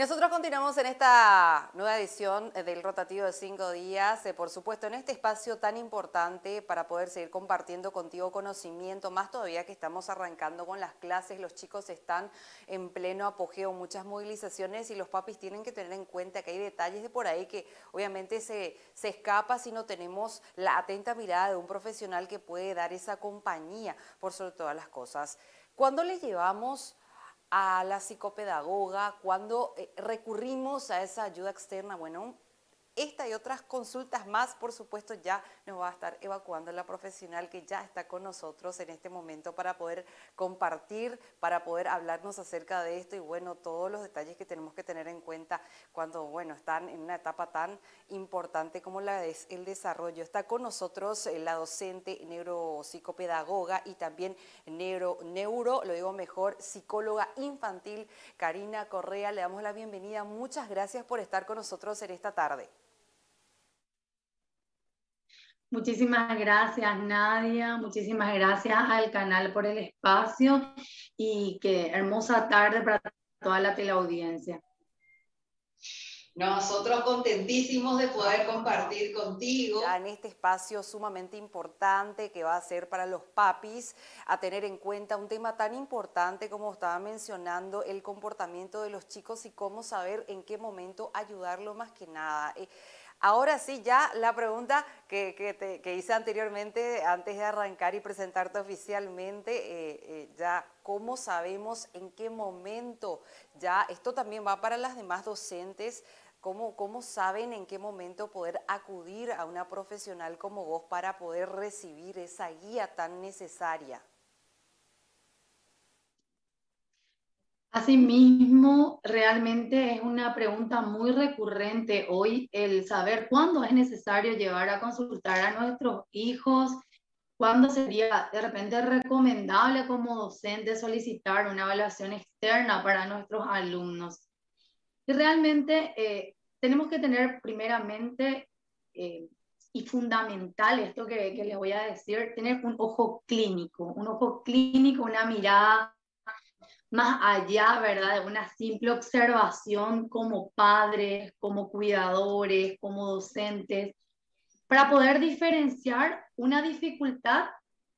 nosotros continuamos en esta nueva edición del rotativo de cinco días, eh, por supuesto en este espacio tan importante para poder seguir compartiendo contigo conocimiento, más todavía que estamos arrancando con las clases, los chicos están en pleno apogeo, muchas movilizaciones y los papis tienen que tener en cuenta que hay detalles de por ahí que obviamente se, se escapa si no tenemos la atenta mirada de un profesional que puede dar esa compañía por sobre todas las cosas. Cuando le llevamos a la psicopedagoga, cuando eh, recurrimos a esa ayuda externa, bueno, esta y otras consultas más, por supuesto, ya nos va a estar evacuando la profesional que ya está con nosotros en este momento para poder compartir, para poder hablarnos acerca de esto y bueno, todos los detalles que tenemos que tener en cuenta cuando, bueno, están en una etapa tan importante como la es el desarrollo. Está con nosotros eh, la docente neuropsicopedagoga y también neuro, lo digo mejor, psicóloga infantil, Karina Correa. Le damos la bienvenida. Muchas gracias por estar con nosotros en esta tarde. Muchísimas gracias Nadia, muchísimas gracias al canal por el espacio y qué hermosa tarde para toda la teleaudiencia. Nosotros contentísimos de poder compartir contigo. en este espacio sumamente importante que va a ser para los papis, a tener en cuenta un tema tan importante como estaba mencionando, el comportamiento de los chicos y cómo saber en qué momento ayudarlo más que nada. Eh, Ahora sí, ya la pregunta que, hice anteriormente, antes de arrancar y presentarte oficialmente, eh, eh, ya cómo sabemos en qué momento, ya esto también va para las demás docentes, cómo, cómo saben en qué momento poder acudir a una profesional como vos para poder recibir esa guía tan necesaria. Asimismo, realmente es una pregunta muy recurrente hoy el saber cuándo es necesario llevar a consultar a nuestros hijos, cuándo sería de repente recomendable como docente solicitar una evaluación externa para nuestros alumnos. Y realmente eh, tenemos que tener primeramente eh, y fundamental esto que, que les voy a decir, tener un ojo clínico, un ojo clínico, una mirada más allá, ¿verdad? De una simple observación como padres, como cuidadores, como docentes, para poder diferenciar una dificultad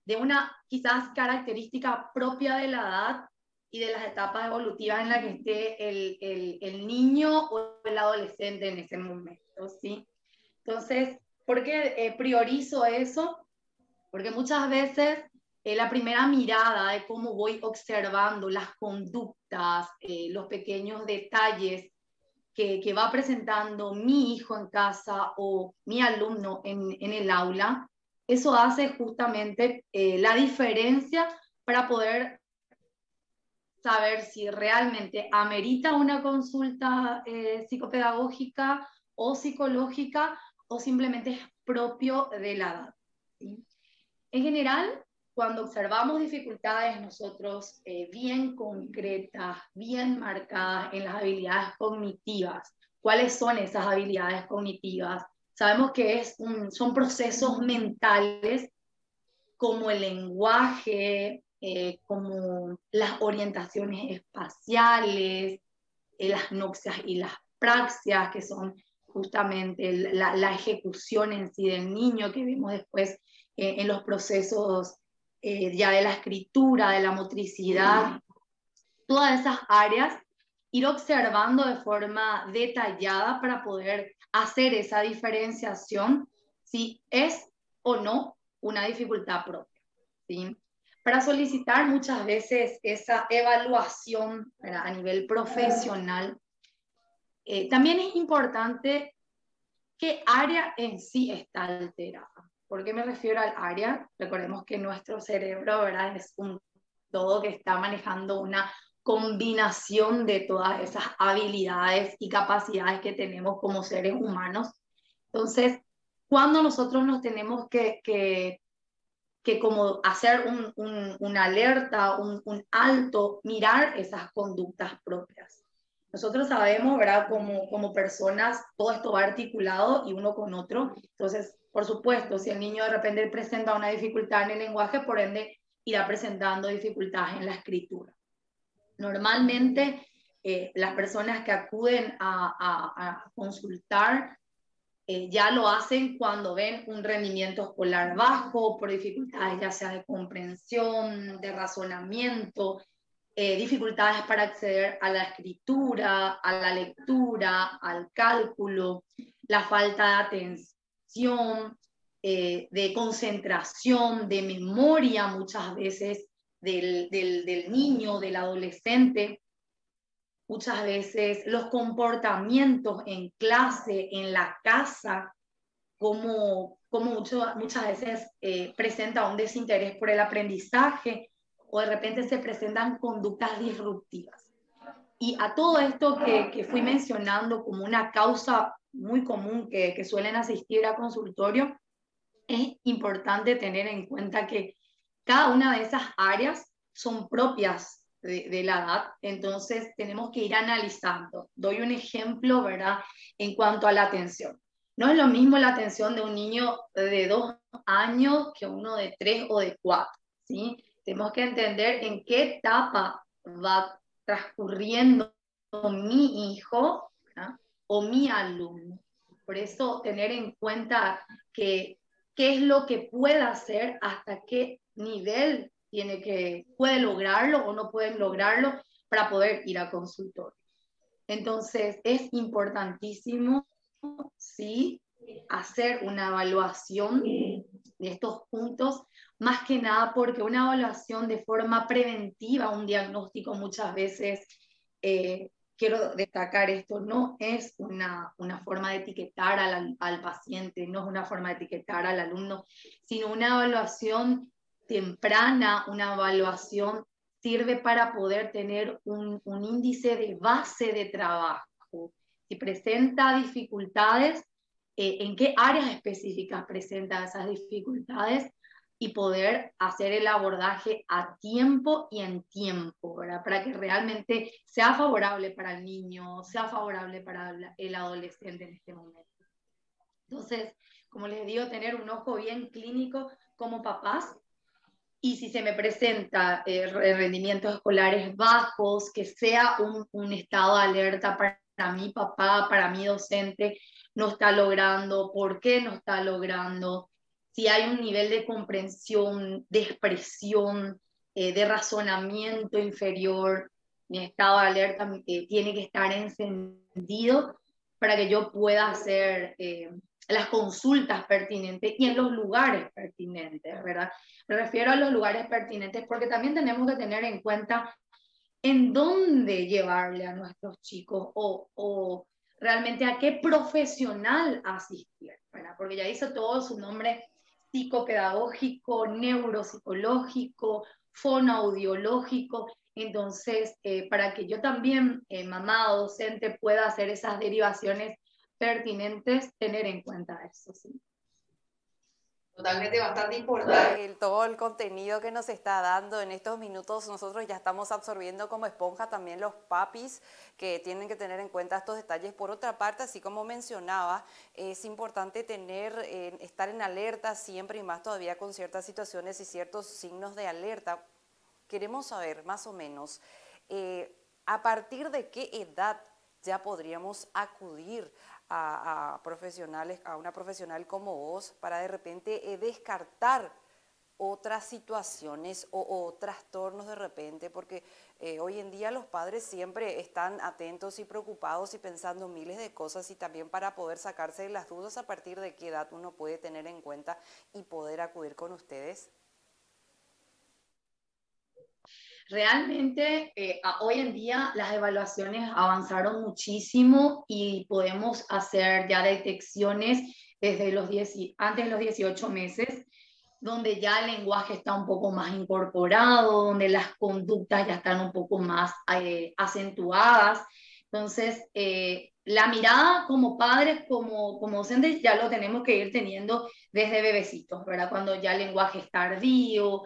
de una quizás característica propia de la edad y de las etapas evolutivas en las que esté el, el, niño o el adolescente en ese momento, ¿sí? Entonces, ¿por qué eh, priorizo eso? Porque muchas veces eh, la primera mirada de cómo voy observando las conductas, eh, los pequeños detalles que, que, va presentando mi hijo en casa o mi alumno en, en el aula, eso hace justamente eh, la diferencia para poder saber si realmente amerita una consulta psicopedagógica o psicológica o simplemente es propio de la edad. En general, cuando observamos dificultades nosotros eh, bien concretas, bien marcadas en las habilidades cognitivas, ¿cuáles son esas habilidades cognitivas? Sabemos que es son procesos mentales como el lenguaje, eh, como las orientaciones espaciales, eh, las noxias y las praxias, que son justamente la, la, ejecución en sí del niño que vemos después en los procesos eh, ya de la escritura, de la motricidad, todas esas áreas, ir observando de forma detallada para poder hacer esa diferenciación si es o no una dificultad propia. ¿sí? Para solicitar muchas veces esa evaluación a nivel profesional, eh, también es importante qué área en sí está alterada. ¿Por qué me refiero al área? Recordemos que nuestro cerebro ¿verdad? es un todo que está manejando una combinación de todas esas habilidades y capacidades que tenemos como seres humanos. Entonces, cuando nosotros nos tenemos que, que, que como hacer un, un, una alerta, un, un, alto, mirar esas conductas propias. Nosotros sabemos, ¿verdad? Como, como personas, todo esto va articulado y uno con otro. Entonces, por supuesto, si el niño de repente presenta una dificultad en el lenguaje, por ende irá presentando dificultades en la escritura. Normalmente eh, las personas que acuden a, consultar eh, ya lo hacen cuando ven un rendimiento escolar bajo, por dificultades ya sea de comprensión, de razonamiento, eh, dificultades para acceder a la escritura, a la lectura, al cálculo, la falta de atención, de concentración, de memoria muchas veces del, del niño, del adolescente muchas veces los comportamientos en clase, en la casa, como, como muchas veces eh, presenta un desinterés por el aprendizaje o de repente se presentan conductas disruptivas. Y a todo esto que, que fui mencionando como una causa muy común que, que suelen asistir a consultorio, es importante tener en cuenta que cada una de esas áreas son propias de, la edad, entonces tenemos que ir analizando. Doy un ejemplo, ¿verdad? En cuanto a la atención. No es lo mismo la atención de un niño de dos años que uno de tres o de cuatro, ¿sí? Tenemos que entender en qué etapa va transcurriendo mi hijo o mi alumno. Por eso tener en cuenta que qué es lo que puede hacer, hasta qué nivel tiene que, puede lograrlo o no pueden lograrlo para poder ir a consultorio. Entonces, es importantísimo, sí, hacer una evaluación de estos puntos, más que nada porque una evaluación de forma preventiva, un diagnóstico muchas veces, eh, quiero destacar esto, no es una, una forma de etiquetar al, al, paciente, no es una forma de etiquetar al alumno, sino una evaluación temprana, una evaluación, sirve para poder tener un, índice de base de trabajo. Si presenta dificultades, eh, en qué áreas específicas presenta esas dificultades y poder hacer el abordaje a tiempo y en tiempo, para que realmente sea favorable para el niño, sea favorable para el adolescente en este momento. Entonces, como les digo, tener un ojo bien clínico como papás y si se me presenta eh, rendimientos escolares bajos, que sea un, un, estado de alerta para mi papá, para mi docente, no está logrando, por qué no está logrando, si hay un nivel de comprensión, de expresión, eh, de razonamiento inferior, mi estado de alerta eh, tiene que estar encendido para que yo pueda hacer las consultas pertinentes y en los lugares pertinentes, ¿verdad? Me refiero a los lugares pertinentes porque también tenemos que tener en cuenta en dónde llevarle a nuestros chicos o, o realmente a qué profesional asistir, ¿verdad? Porque ya dice todo su nombre psicopedagógico, neuropsicológico, fonoaudiológico. Entonces, eh, para que yo también, eh, mamá o docente, pueda hacer esas derivaciones pertinentes tener en cuenta eso. ¿sí? Totalmente bastante importante. El, todo el contenido que nos está dando en estos minutos, nosotros ya estamos absorbiendo como esponja también los papis que tienen que tener en cuenta estos detalles. Por otra parte, así como mencionaba, es importante tener, estar en alerta siempre y más todavía con ciertas situaciones y ciertos signos de alerta. Queremos saber más o menos eh, a partir de qué edad ya podríamos acudir a, profesionales, a una profesional como vos para de repente eh, descartar otras situaciones o, trastornos de repente, porque eh, hoy en día los padres siempre están atentos y preocupados y pensando miles de cosas y también para poder sacarse las dudas a partir de qué edad uno puede tener en cuenta y poder acudir con ustedes. Realmente eh, hoy en día las evaluaciones avanzaron muchísimo y podemos hacer ya detecciones desde los 10, antes de los 18 meses, donde ya el lenguaje está un poco más incorporado, donde las conductas ya están un poco más eh, acentuadas. Entonces, eh, la mirada como padres, como, como docentes, ya lo tenemos que ir teniendo desde bebecitos, ¿verdad? Cuando ya el lenguaje es tardío,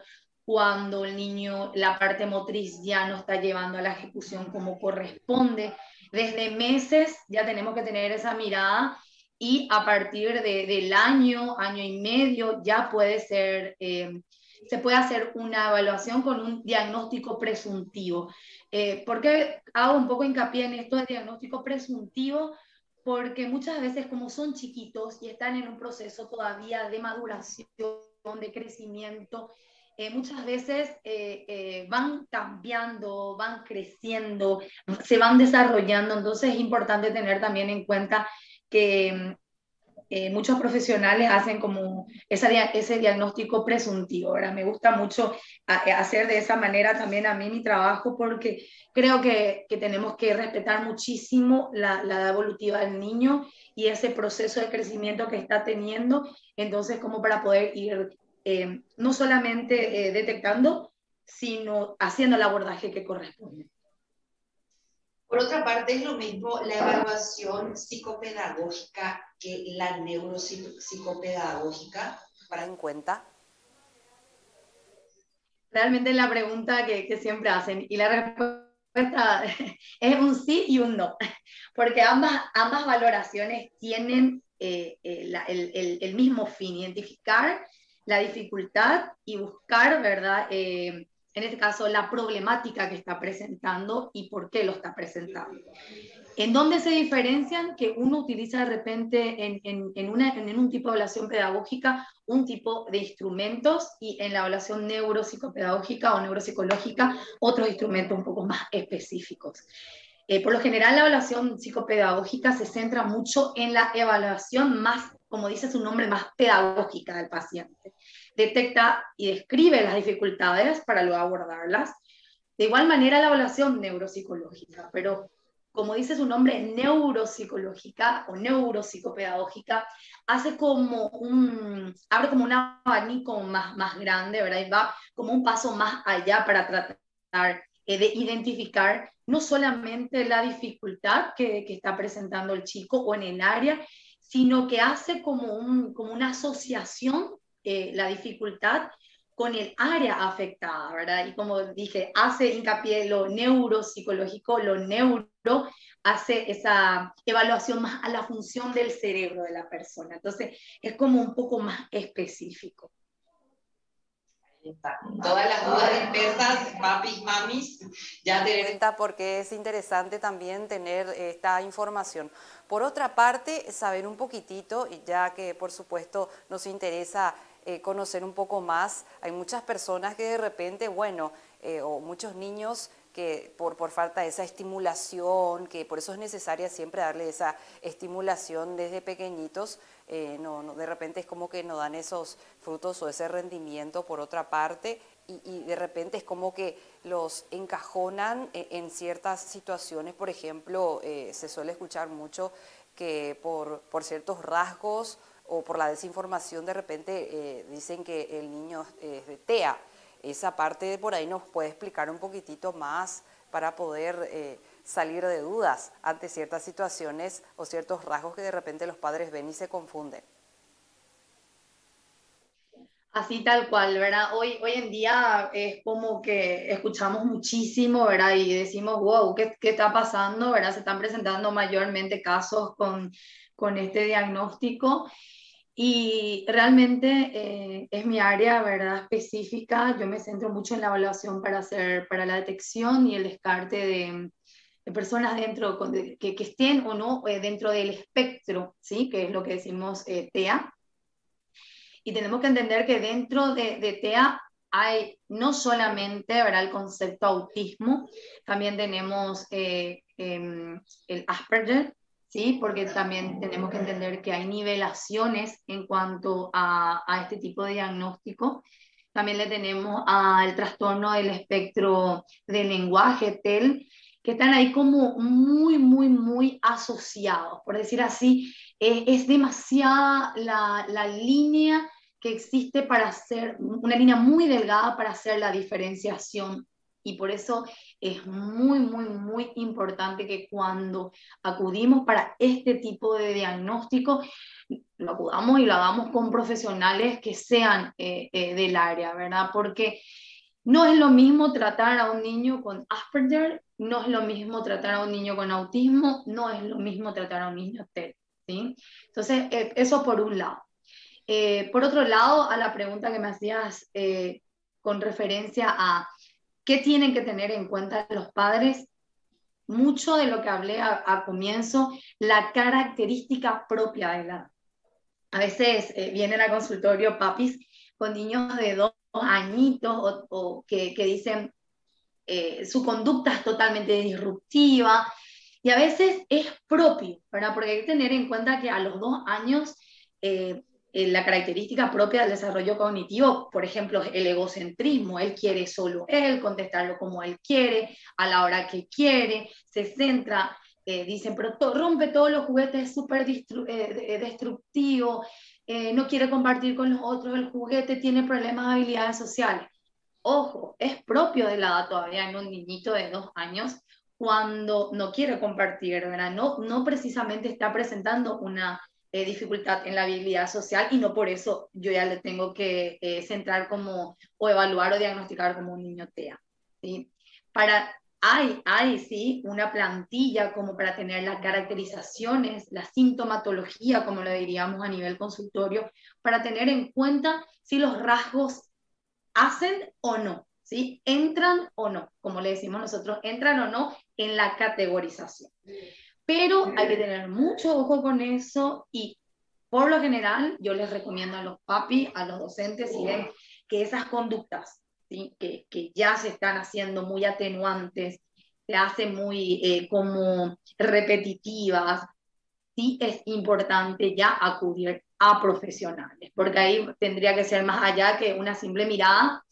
cuando el niño la parte motriz ya no está llevando a la ejecución como corresponde. Desde meses ya tenemos que tener esa mirada y a partir de, del año, año y medio, ya puede ser eh, se puede hacer una evaluación con un diagnóstico presuntivo. Eh, ¿Por qué hago un poco hincapié en esto de diagnóstico presuntivo? Porque muchas veces como son chiquitos y están en un proceso todavía de maduración, de crecimiento, eh, muchas veces eh, eh, van cambiando, van creciendo, se van desarrollando, entonces es importante tener también en cuenta que muchos profesionales hacen como ese diagnóstico presuntivo. Ahora, me gusta mucho hacer de esa manera también a mí mi trabajo porque creo que, que tenemos que respetar muchísimo la, la evolutiva del niño y ese proceso de crecimiento que está teniendo, entonces como para poder ir eh, no solamente eh, detectando, sino haciendo el abordaje que corresponde. Por otra parte, es lo mismo la evaluación psicopedagógica que la neuropsicopedagógica. Para en cuenta. Realmente es la pregunta que, siempre hacen y la respuesta es un sí y un no, porque ambas, ambas valoraciones tienen eh, el, el, el, mismo fin, identificar la dificultad y buscar, ¿verdad? Eh, en este caso, la problemática que está presentando y por qué lo está presentando. ¿En dónde se diferencian? Que uno utiliza de repente en, en, en un tipo de evaluación pedagógica un tipo de instrumentos y en la evaluación neuropsicopedagógica o neuropsicológica otros instrumentos un poco más específicos. Eh, por lo general, la evaluación psicopedagógica se centra mucho en la evaluación más, como dice su nombre, más pedagógica del paciente detecta y describe las dificultades para luego abordarlas. De igual manera la evaluación neuropsicológica, pero como dice su nombre, neuropsicológica o neuropsicopedagógica, hace como un, abre como un abanico más, más grande, ¿verdad? Y va como un paso más allá para tratar eh, de identificar no solamente la dificultad que, que, está presentando el chico o en el área, sino que hace como, un, como una asociación eh, la dificultad con el área afectada, ¿verdad? Y como dije, hace hincapié lo neuropsicológico, lo neuro hace esa evaluación más a la función del cerebro de la persona. Entonces, es como un poco más específico. Todas las dudas dispersas, papis, mamis, ya te... Porque es interesante también tener esta información. Por otra parte, saber un poquitito, ya que por supuesto nos interesa eh, conocer un poco más. Hay muchas personas que de repente, bueno, eh, o muchos niños que por, por falta de esa estimulación, que por eso es necesaria siempre darle esa estimulación desde pequeñitos, eh, no, de repente es como que no dan esos frutos o ese rendimiento por otra parte y, de repente es como que los encajonan en, en ciertas situaciones, por ejemplo, se suele escuchar mucho que por, por ciertos rasgos o por la desinformación de repente eh, dicen que el niño es de TEA. Esa parte por ahí nos puede explicar un poquitito más para poder eh, salir de dudas ante ciertas situaciones o ciertos rasgos que de repente los padres ven y se confunden. Así tal cual, ¿verdad? Hoy, hoy en día es como que escuchamos muchísimo, ¿verdad? Y decimos, wow, ¿qué, qué está pasando? ¿verdad? Se están presentando mayormente casos con, con este diagnóstico. Y realmente eh, es mi área, ¿verdad? Específica. Yo me centro mucho en la evaluación para, hacer, para la detección y el descarte de, personas dentro, que, que, estén o no eh, dentro del espectro, ¿sí? Que es lo que decimos eh, TEA. Y tenemos que entender que dentro de, de TEA hay no solamente ¿verdad? el concepto autismo, también tenemos em, el Asperger, ¿sí? Porque también tenemos que entender que hay nivelaciones en cuanto a, a este tipo de diagnóstico. También le tenemos al trastorno del espectro del lenguaje, TEL, que están ahí como muy, muy, muy asociados. Por decir así, es, es demasiada la, la línea que existe para hacer, una línea muy delgada para hacer la diferenciación y por eso es muy, muy, muy importante que cuando acudimos para este tipo de diagnóstico, lo acudamos y lo hagamos con profesionales que sean eh, eh, del área, ¿verdad? Porque no es lo mismo tratar a un niño con Asperger, no es lo mismo tratar a un niño con autismo, no es lo mismo tratar a un niño TED, ¿sí? Entonces, eh, eso por un lado. por otro lado, a la pregunta que me hacías con referencia a qué tienen que tener en cuenta los padres, mucho de lo que hablé a, comienzo, la característica propia de la A veces eh, vienen a consultorio papis con niños de dos añitos o, que, dicen eh, su conducta es totalmente disruptiva y a veces es propio, ¿verdad? Porque hay que tener en cuenta que a los dos años eh, eh, la característica propia del desarrollo cognitivo, por ejemplo, el egocentrismo, él quiere solo él, contestarlo como él quiere, a la hora que quiere, se centra, dicen, pero rompe todos los juguetes, es súper destructivo, eh, no quiere compartir con los otros el juguete, tiene problemas de habilidades sociales. Ojo, es propio de la edad todavía en un niñito de dos años cuando no quiere compartir, ¿verdad? No, no precisamente está presentando una eh, dificultad en la habilidad social y no por eso yo ya le tengo que eh, centrar como o evaluar o diagnosticar como un niño TEA. ¿sí? Para hay, hay, sí, una plantilla como para tener las caracterizaciones, la sintomatología, como lo diríamos a nivel consultorio, para tener en cuenta si los rasgos hacen o no, ¿sí? Entran o no, como le decimos nosotros, entran o no en la categorización. Pero hay que tener mucho ojo con eso y por lo general yo les recomiendo a los papis, a los docentes, si ven que esas conductas que, que, ya se están haciendo muy atenuantes, se hacen muy eh, como repetitivas, sí es importante ya acudir a profesionales, porque ahí tendría que ser más allá que una simple mirada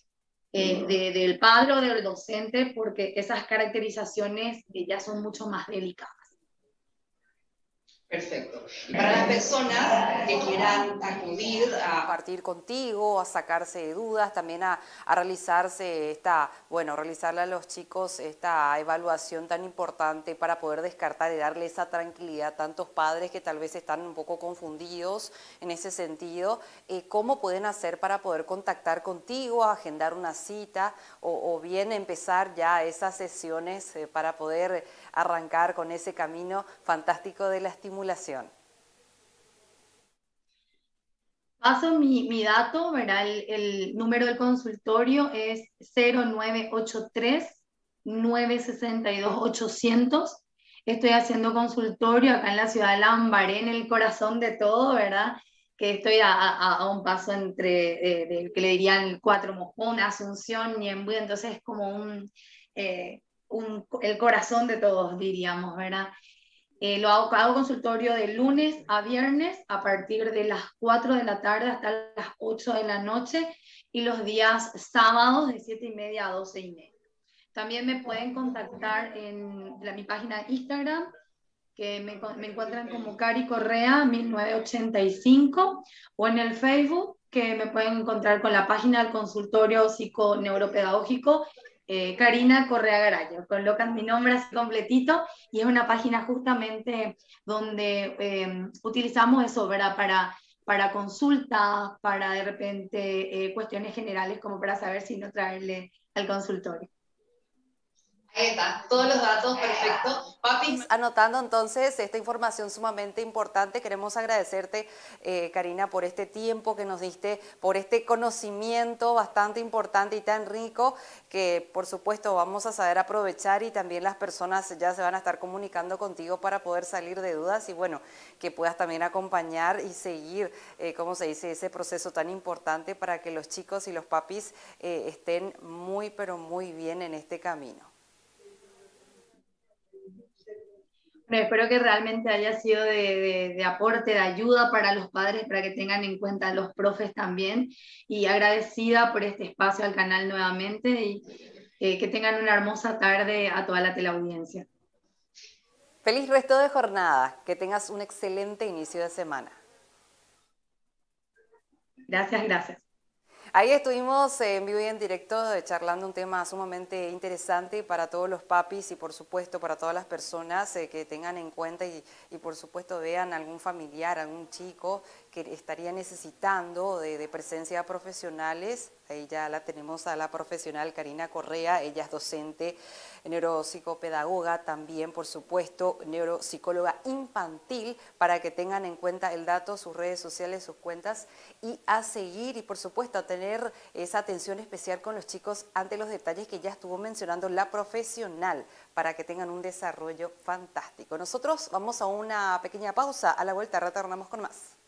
eh, del padre o del docente, porque esas caracterizaciones ya son mucho más delicadas. Perfecto. Y para las personas que quieran acudir a partir contigo, a sacarse de dudas, también a, a, realizarse esta, bueno, realizarle a los chicos esta evaluación tan importante para poder descartar y darle esa tranquilidad a tantos padres que tal vez están un poco confundidos en ese sentido, eh, ¿cómo pueden hacer para poder contactar contigo, agendar una cita o, bien empezar ya esas sesiones eh, para poder arrancar con ese camino fantástico de la estimulación. Paso mi, dato, verá, el, número del consultorio es 0983 962 800. Estoy haciendo consultorio acá en la ciudad de Lambaré, en el corazón de todo, ¿verdad? Que estoy a, un paso entre, eh, del que le dirían Cuatro Mojón, Asunción, Ñembuy, entonces es como un, eh, el corazón de todos, diríamos, ¿verdad? Eh, lo hago, hago consultorio de lunes a viernes a partir de las 4 de la tarde hasta las 8 de la noche y los días sábados de 7 y media a 12 y media. También me pueden contactar en mi página de Instagram, que me, me, encuentran como Cari Correa 1985, o en el Facebook, que me pueden encontrar con la página del consultorio psiconeuropedagógico eh, Karina Correa Garayo. Colocan mi nombre así completito y es una página justamente donde eh, utilizamos eso, ¿verdad? Para, para consultas, para de repente eh, cuestiones generales como para saber si no traerle al consultorio. Está, todos los datos, perfecto. Papi. Anotando entonces esta información sumamente importante, queremos agradecerte, eh, Karina, por este tiempo que nos diste, por este conocimiento bastante importante y tan rico que por supuesto vamos a saber aprovechar y también las personas ya se van a estar comunicando contigo para poder salir de dudas y bueno, que puedas también acompañar y seguir, eh, como se dice, ese proceso tan importante para que los chicos y los papis eh, estén muy, pero muy bien en este camino. Espero que realmente haya sido de, aporte, de ayuda para los padres, para que tengan en cuenta los profes también. Y agradecida por este espacio al canal nuevamente y eh, que tengan una hermosa tarde a toda la teleaudiencia. Feliz resto de jornada, que tengas un excelente inicio de semana. Gracias, gracias. Ahí estuvimos en vivo y en directo eh, charlando un tema sumamente interesante para todos los papis y por supuesto para todas las personas eh, que tengan en cuenta y, y por supuesto vean algún familiar, algún chico que estaría necesitando de, presencia de profesionales, ahí ya la tenemos a la profesional Karina Correa, ella es docente, neuropsicopedagoga, también por supuesto neuropsicóloga infantil, para que tengan en cuenta el dato, sus redes sociales, sus cuentas y a seguir y por supuesto a tener esa atención especial con los chicos ante los detalles que ya estuvo mencionando la profesional para que tengan un desarrollo fantástico. Nosotros vamos a una pequeña pausa, a la vuelta retornamos con más.